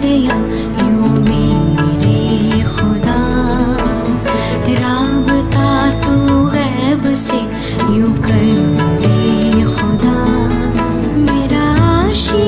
दिया। राबता तो गैब से यूं खुदा। मेरा आशिया